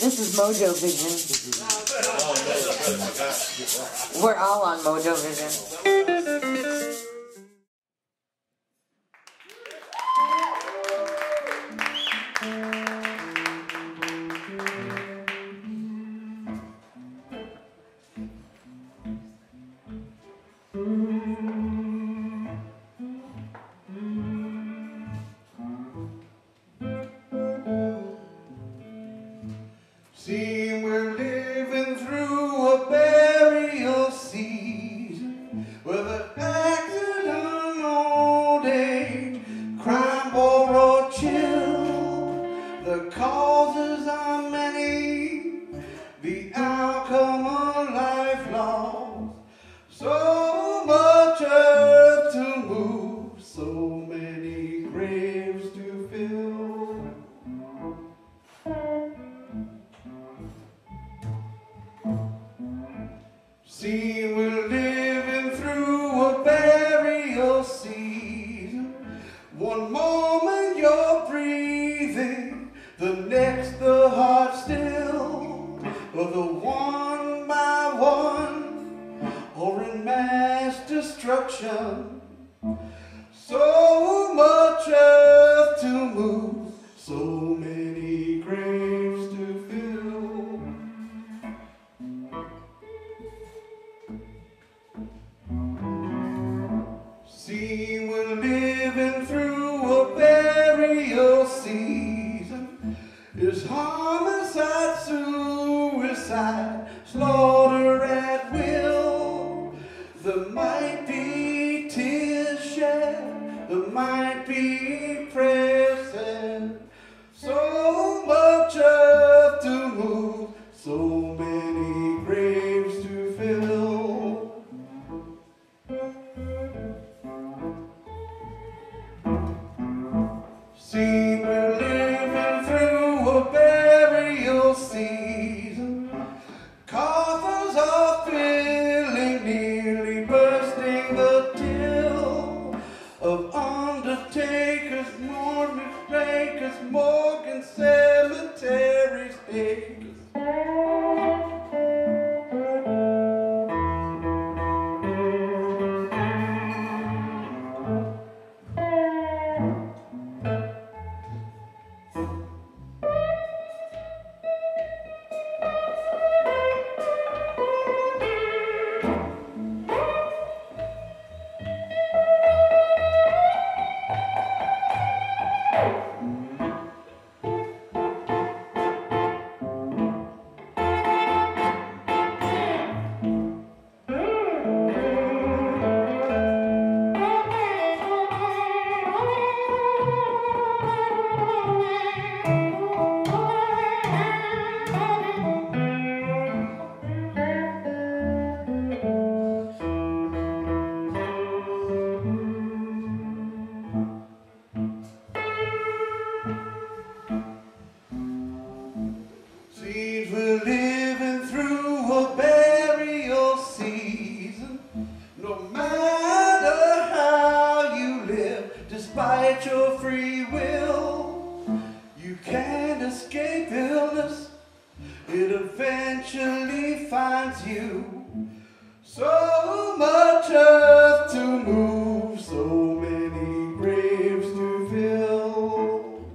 This is MoeJoeVision. We're all on MoeJoeVision. See, we're living through a burial season. One moment you're breathing, the next the heart still. But the one by one, or in mass destruction. So much earth to move, so Is homicide, suicide, slaughter at will? The might be tears shed, the might be said. So much earth to move, so many graves to fill. See, despite your free will, you can't escape illness. It eventually finds you. So much earth to move, so many graves to fill.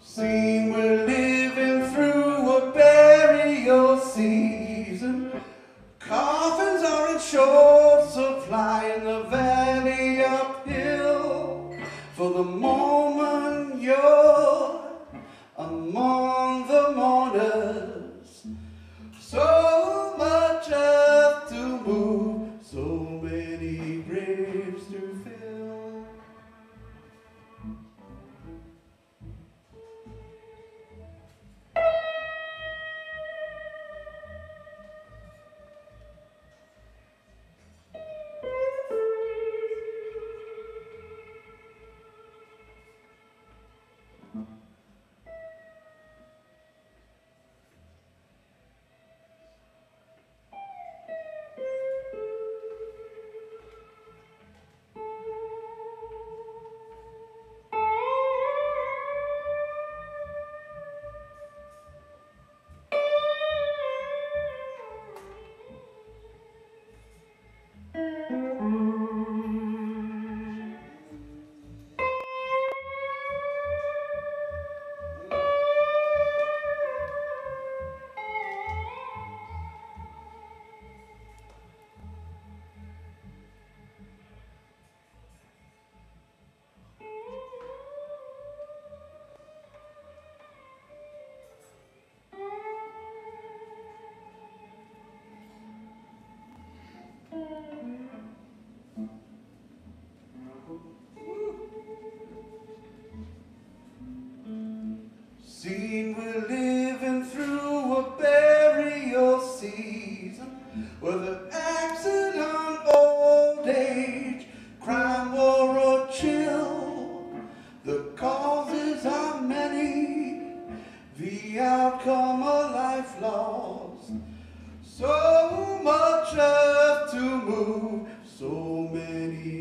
See, we're living through a burial season. Coffins are in the valley uphill. For the moment you're among the mourners. the outcome of life lost. So much left to move, so many